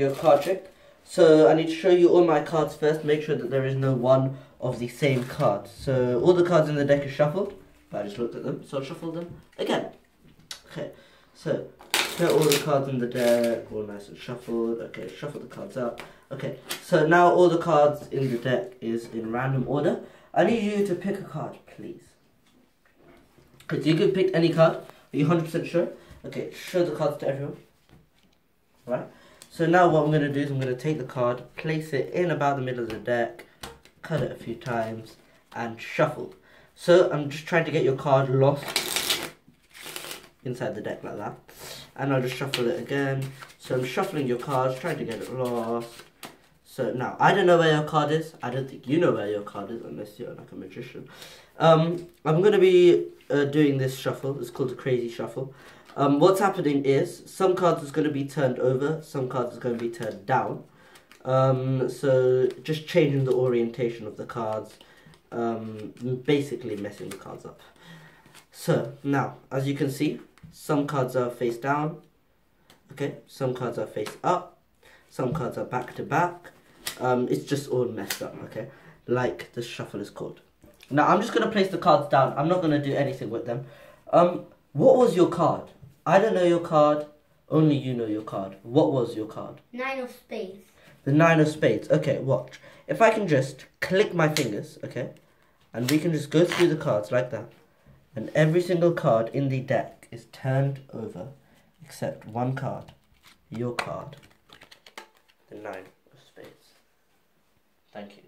your card trick. So I need to show you all my cards first. Make sure that there is no one of the same card. So all the cards in the deck are shuffled. I just looked at them, so I'll shuffle them again. Okay, so put all the cards in the deck, all nice and shuffled. Okay, shuffle the cards out. Okay, so now all the cards in the deck is in random order. I need you to pick a card, please. Because you can pick any card. Are you 100% sure? Okay, show the cards to everyone. Right? So now what I'm going to do is I'm going to take the card, place it in about the middle of the deck, cut it a few times, and shuffle. So I'm just trying to get your card lost inside the deck like that. And I'll just shuffle it again. So I'm shuffling your cards, trying to get it lost. So now, I don't know where your card is. I don't think you know where your card is unless you're like a magician. Um, I'm going to be uh, doing this shuffle. It's called a crazy shuffle. Um, what's happening is some cards is going to be turned over, some cards is going to be turned down. Um, so just changing the orientation of the cards, um, basically messing the cards up. So now, as you can see, some cards are face down. Okay, some cards are face up. Some cards are back to back. Um, it's just all messed up. Okay, like the shuffle is called. Now I'm just gonna place the cards down. I'm not gonna do anything with them. Um, what was your card? I don't know your card. Only you know your card. What was your card? Nine of spades. The nine of spades. Okay, watch. If I can just click my fingers, okay, and we can just go through the cards like that, and every single card in the deck is turned over, except one card, your card, the nine of spades. Thank you.